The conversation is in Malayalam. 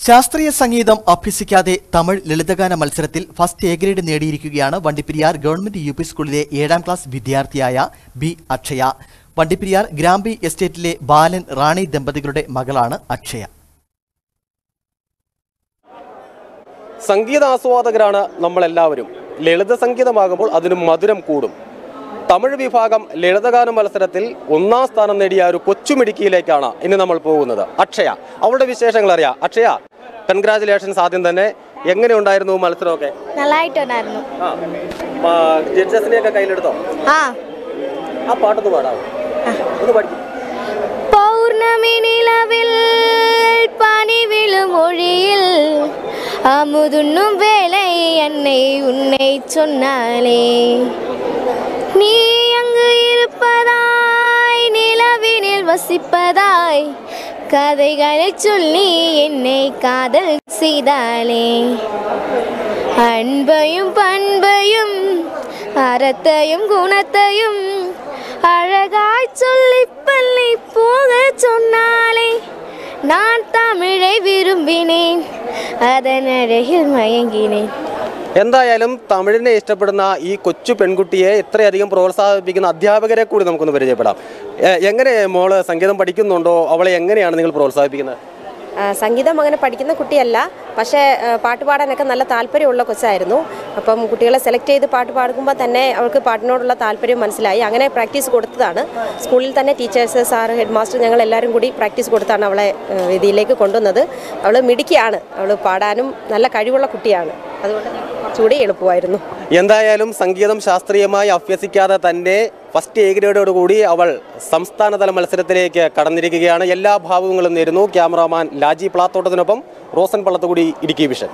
ശാസ്ത്രീയ സംഗീതം അഭ്യസിക്കാതെ തമിഴ് ലളിതഗാന മത്സരത്തിൽ ഫസ്റ്റ് എ ഗ്രേഡ് നേടിയിരിക്കുകയാണ് വണ്ടിപ്പെരിയാർ ഗവൺമെന്റ് യു പി സ്കൂളിലെ ഏഴാം ക്ലാസ് വിദ്യാർത്ഥിയായ ബി അക്ഷയ. വണ്ടിപ്പെരിയാർ ഗ്രാമ്പി എസ്റ്റേറ്റിലെ ബാലൻ റാണി ദമ്പതികളുടെ മകളാണ് അക്ഷയ. സംഗീതാസ്വാദകരാണ് നമ്മളെല്ലാവരും. ലളിത സംഗീതമാകുമ്പോൾ അതിന് മധുരം കൂടും. തമിഴ് വിഭാഗം ലളിതഗാന മത്സരത്തിൽ ഒന്നാം സ്ഥാനം നേടിയ ഒരു കൊച്ചുമിടുക്കിയിലേക്കാണ് ഇനി നമ്മൾ പോകുന്നത്. അക്ഷയ അവളുടെ വിശേഷങ്ങൾ അറിയാം. അക്ഷയ കൺഗ്രാചുലേഷൻസ് ആദ്യം തന്നെ. എങ്ങനെ ഉണ്ടായിരുന്നു മത്സരമൊക്കെ? നല്ലതായിട്ടുണ്ടായിരുന്നു ആ. ജഡ്ജസിനെ ഒക്കെ കയ്യിലെടുത്തോ? ആ. ആ പാട്ടൊന്ന് പാടാമോ ഒന്ന് പഠിക്കും. പൗർണമി നിലവിൽ പനി വിളുമൊഴിയിൽ അമുതുണ്ണും വേളയെ എന്നെ ഉന്നെ ചൊന്നാലേ. നീ അങ്ങ് ഇരുപ്പതായി നിലവിനിൽ വസിപ്പതായി கதைகளை சொல்லி என்னை காதல் செய்தாலே அன்பையும் பண்பையும் அறத்தையும் குணத்தையும் அழகாய் சொல்லி பள்ளி போக சொன்னாலே நான் தமிழை விரும்பினேன் அதன் அழகில் மயங்கினேன். എന്തായാലും തമിഴിനെ ഇഷ്ടപ്പെടുന്ന ഈ കൊച്ചു പെൺകുട്ടിയെ ഇത്രയധികം പ്രോത്സാഹിപ്പിക്കുന്ന അധ്യാപകരെ കൂടി നമുക്കൊന്ന് പരിചയപ്പെടാം. എങ്ങനെ മോൾ സംഗീതം പഠിക്കുന്നുണ്ടോ? അവളെ എങ്ങനെയാണ് നിങ്ങൾ പ്രോത്സാഹിപ്പിക്കുന്നത്? സംഗീതം അങ്ങനെ പഠിക്കുന്ന കുട്ടിയല്ല. പക്ഷേ പാട്ട് പാടാനൊക്കെ നല്ല താല്പര്യമുള്ള കൊച്ചായിരുന്നു. അപ്പം കുട്ടികളെ സെലക്ട് ചെയ്ത് പാട്ട് പാടുമ്പോൾ തന്നെ അവൾക്ക് പാട്ടിനോടുള്ള താല്പര്യം മനസ്സിലായി. അങ്ങനെ പ്രാക്ടീസ് കൊടുത്തതാണ്. സ്കൂളിൽ തന്നെ ടീച്ചേഴ്സ് സാർ ഹെഡ് മാസ്റ്റർ ഞങ്ങൾ എല്ലാവരും കൂടി പ്രാക്ടീസ് കൊടുത്താണ് അവളെ വേദിയിലേക്ക് കൊണ്ടുവന്നത്. അവൾ മിടുക്കിയാണ്. അവൾ പാടാനും നല്ല കഴിവുള്ള കുട്ടിയാണ്. അതുകൊണ്ട് കുറച്ചുകൂടി എളുപ്പമായിരുന്നു. എന്തായാലും സംഗീതം ശാസ്ത്രീയമായി അഭ്യസിക്കാതെ തന്നെ ഫസ്റ്റ് എ ഗ്രേഡോടുകൂടി അവൾ സംസ്ഥാനതല മത്സരത്തിലേക്ക് കടന്നിരിക്കുകയാണ്. എല്ലാ ഭാവങ്ങളും നേരുന്നു. ക്യാമറാമാൻ ലാജി പ്ലാത്തോട്ടത്തിനൊപ്പം റോസൻ പള്ളത്തുകൂടി ഇടുക്കി വിഷൻ.